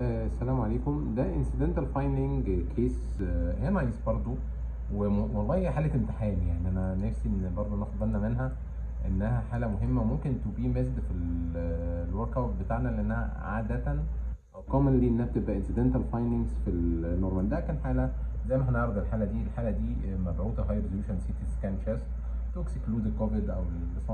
آه، السلام عليكم. ده incidental finding case. هي nice برضو والله هي حالة امتحان يعني. أنا نفسي إن برضو ناخد بالنا منها إنها حالة مهمة ممكن to be missed في ال work out بتاعنا لأنها أو commonly إنها بتبقى incidental findings في ال normal ده كان حالة زي ما هنعرض الحالة دي. الحالة دي مبعوثة high resolution CT scan chest to exclude the COVID أو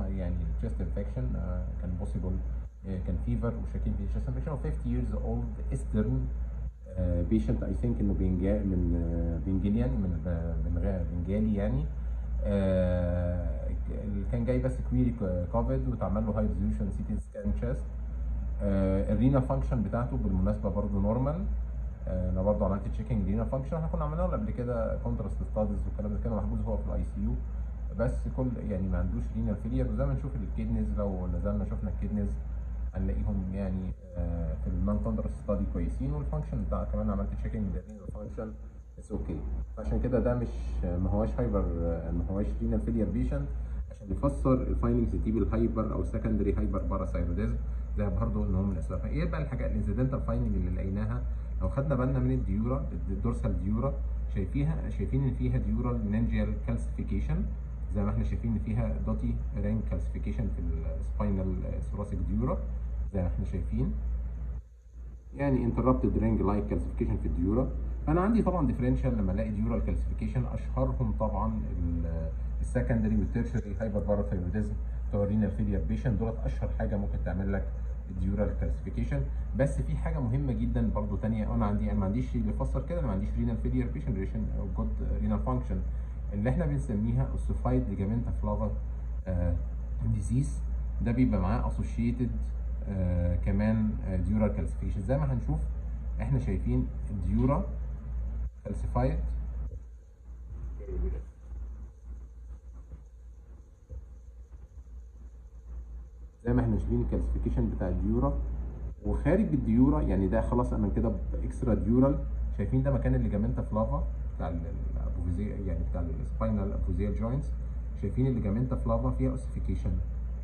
يعني infection آه، كان آه، كان fever وشاكين في infection of 50 years old eastern patient I think إنه بنجا من آه، Bengalian من آه، من غا- بنجالي يعني. آه، اللي كان جاي بس query COVID واتعمل له high resolution CT scan chest ال renal function بتاعته بالمناسبة برضه normal أنا برضه عملت checking renal function إحنا كنا عملناه قبل كده contrast studies والكلام ده. كان محجوز هو في ال ICU بس كل يعني ما عندوش renal failure وزي ما نشوف ال kidneys لو نزلنا شفنا ال kidneys هنلاقيهم يعني آه، في ال non contrast study كويسين وال function بتاع كمان عملت checking لل renal function it's okay عشان كده ده مش ما هواش hyper ما هواش renal failure patient عشان يفسر ال findings دي بال hyper أو secondary hyperparathyroidism ده برضه ان هو من الأسباب. إيه بقى الحاجات ال incidental finding اللي لقيناها؟ لو خدنا بالنا من ال dura ال dorsal dura شايفيها شايفين إن فيها dural meningeal calcification زي ما إحنا شايفين إن فيها dotty ring calcification في ال spinal thoracic dura زي ما إحنا شايفين. يعني interrupted ring like calcification في ال dura. فأنا عندي طبعا differential لما ألاقي ديورال calcification. أشهرهم طبعا ال secondary وال tertiary hyperparathyroidism بتوع ال renal failure patient دولت أشهر حاجة ممكن تعمل لك ال dural calcification بس في حاجة مهمة جدا برضو تانية. أنا عندي أنا ما عنديش اللي يفسر كده. أنا ما عنديش renal failure patient ريشن أو good renal function اللي إحنا بنسميها ossified ligamenta flava disease ده بيبقى معاه associated كمان dural calcification زي ما هنشوف إحنا شايفين ال dura calcified زي ما إحنا شايفين ال calcification بتاع ال dura وخارج ال dura يعني ده خلاص أنا كده ب extradural شايفين ده مكان ال ligamenta flava بتاع ال apophysea يعني بتاع ال spinal apophyseal joints شايفين ال ligamenta flava فيها ossification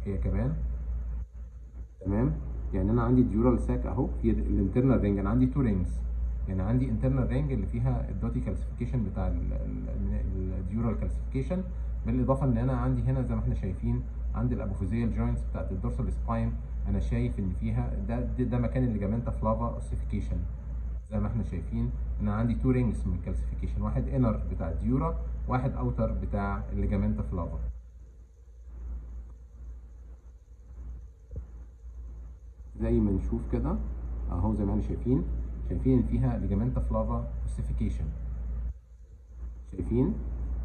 هي كمان تمام؟ يعني أنا عندي dural sac أهو في ال internal ring أنا عندي two rings يعني عندي internal ring اللي فيها ال dotty calcification بتاع ال dural calcification بالإضافة إن أنا عندي هنا زي ما إحنا شايفين عندي ال apophyseal joints بتاعت ال dorsal spine أنا شايف إن فيها ده ده, ده مكان ال ligamenta flava ossification زي ما إحنا شايفين أنا عندي two rings من ال calcification واحد inner بتاع ال dura واحد outer بتاع ال ligamenta flava زي ما نشوف كده أهو زي ما إحنا شايفين. شايفين فيها ligamenta flava ossification شايفين؟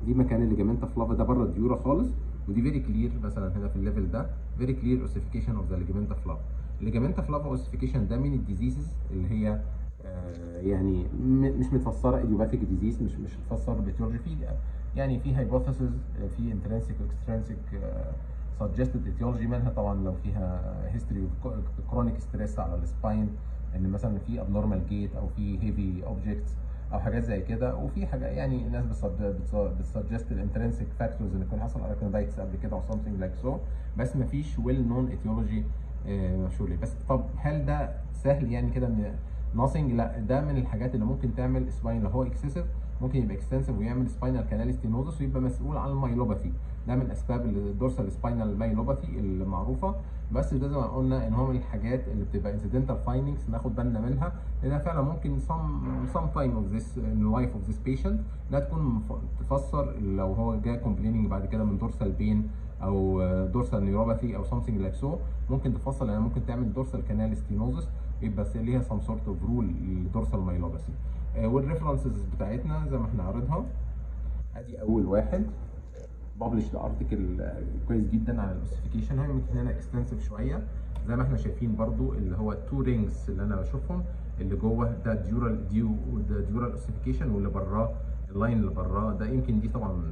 دي مكان ال ligamenta flava ده بره ال dura خالص ودي very clear مثلا هنا في ال level ده very clear ossification of the ligamenta flava ال ligamenta flava ossification ده من ال diseases اللي هي آه يعني مش متفسرة idiopathic disease مش مش متفسر ب etiology في يعني في hypothesis في intrinsic و extrinsic suggested etiology منها طبعا لو فيها history chronic stress على ال spine إن مثلا في abnormal gait أو في heavy objects أو حاجات زي كده. وفي حاجة يعني الناس بت suggest ال intrinsic factors إن يكون حصل arachnoiditis قبل كده أو something like so بس ما فيش well known etiology مشهور ليه. بس طب هل ده سهل يعني كده إن nothing لا ده من الحاجات اللي ممكن تعمل spine لو هو excessive ممكن يبقى extensive ويعمل spinal canal stenosis ويبقى مسؤول عن ال myelopathy ده من أسباب ال dorsal spinal myelopathy المعروفة. بس ده زي ما قلنا إن هو من الحاجات اللي بتبقى incidental findings ناخد بالنا منها لانها فعلا ممكن some time of this in life of this patient انها تكون تفسر لو هو جاي complaining بعد كده من dorsal pain أو dorsal neuropathy أو something like so. ممكن تفسر لانها ممكن تعمل dorsal canal stenosis يبقى ليها some sort of role لل dorsal myelopathy وال references بتاعتنا زي ما إحنا عارضها. ادي اول واحد. published article كويس جدا عن ال ossification هو يمكن هنا extensive شوية. زي ما إحنا شايفين برضو اللي هو ال two rings اللي أنا بشوفهم اللي جوه ده dural du ده dural ossification واللي براه ال line اللي براه ده. يمكن دي طبعا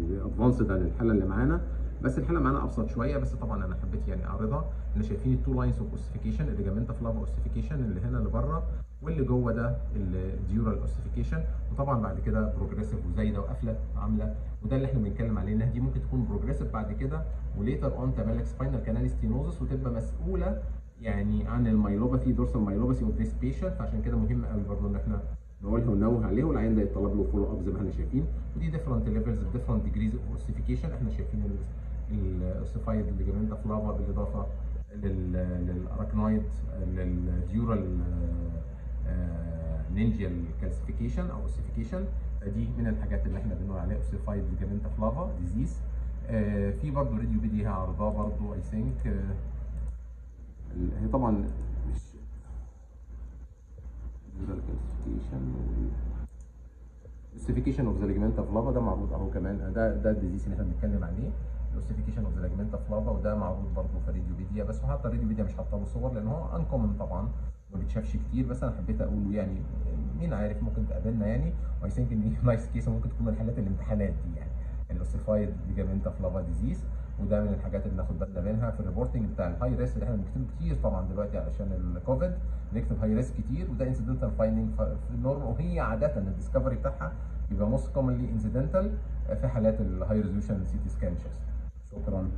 advanced عن الحالة اللي معانا. بس الحالة معانا أبسط شوية بس طبعا أنا حبيت يعني أعرضها. ان شايفين ال two lines of ossification ال ligamenta flava ossification اللي هنا اللي بره واللي جوه ده ال dural ossification وطبعا بعد كده progressive وزايدة وقافلة عامله وده اللي إحنا بنتكلم عليه إنها دي ممكن تكون progressive بعد كده و later on تعمل لك spinal canal stenosis وتبقى مسؤولة يعني عن ال myelopathy dorsal myelopathy of this patient فعشان كده مهم قوي برضه إن إحنا نقولها وننوه عليه والعيان ده يتطلب له follow up زي ما إحنا شايفين. ودي different levels different degrees of ossification إحنا شايفين ال ossified ligamenta flava بالإضافة لل arachnoid لل dural meningeal calcification أو ossification دي من الحاجات اللي إحنا بنقول عليها ossified ligamenta flava disease في برضه راديوبيديا عارضاه برضه I think هي طبعا مش ossification of the ligamenta flava ده معروض أهو كمان. ده ده ال disease اللي إحنا بنتكلم عليه ال ossification of the ligamenta flava وده معروض برضه في راديوبيديا بس حتى الراديوبيديا مش حاطة له صور لأن هو uncommon طبعا. ما بيتشافش كتير بس أنا حبيت أقوله يعني. مين عارف ممكن تقابلنا يعني. و I think إن nice case ممكن تكون من حالات الامتحانات دي يعني. ال ossified ligamenta flava disease وده من الحاجات اللي ناخد بالنا منها في ال reporting بتاع ال high risk اللي إحنا بنكتبه كتير طبعا دلوقتي علشان الكوفيد بنكتب high risk كتير وده incidental finding في النورم. وهي عادة ال discovery بتاعها بيبقى most commonly incidental في حالات ال high resolution CT scan شكرا.